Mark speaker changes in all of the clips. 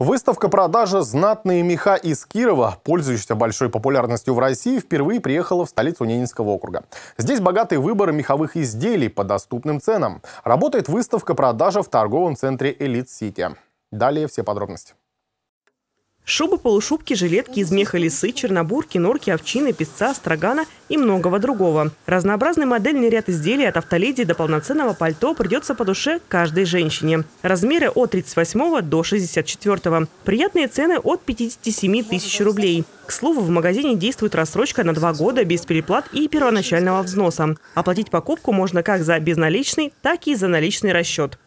Speaker 1: Выставка продажи «Знатные меха» из Кирова, пользующаяся большой популярностью в России, впервые приехала в столицу Ненецкого округа. Здесь богатый выбор меховых изделий по доступным ценам. Работает выставка продажа в торговом центре «Элит Сити». Далее все подробности.
Speaker 2: Шубы, полушубки, жилетки из меха лисы, чернобурки, норки, овчины, песца, строгана и многого другого. Разнообразный модельный ряд изделий от автоледи до полноценного пальто придется по душе каждой женщине. Размеры от 38 до 64. Приятные цены от 57 тысяч рублей. К слову, в магазине действует рассрочка на два года без переплат и первоначального взноса. Оплатить покупку можно как за безналичный, так и за наличный расчет.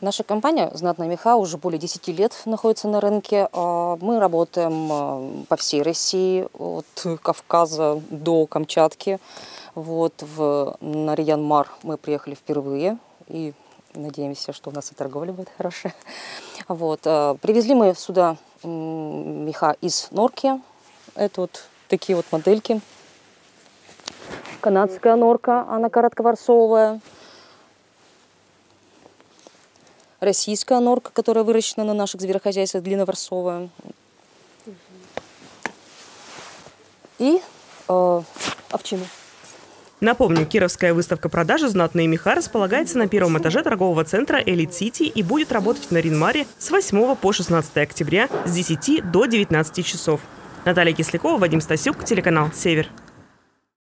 Speaker 3: Наша компания «Знатная меха» уже более 10 лет находится на рынке. А, мы работаем а, по всей России, от Кавказа до Камчатки. Вот в Нарьян-Мар мы приехали впервые и надеемся, что у нас и торговля будет хорошая. Вот. А, привезли мы сюда меха из норки. Это вот такие вот модельки. Канадская норка, она коротковарсовая. Российская норка, которая выращена на наших зверохозяйствах, длинноворсовая. И э, овчина.
Speaker 2: Напомню, Кировская выставка продажи «Знатные меха» располагается на первом этаже торгового центра «Элит Сити» и будет работать на Ринмаре с 8 по 16 октября с 10 до 19 часов. Наталья Кислякова, Вадим Стасюк, телеканал «Север».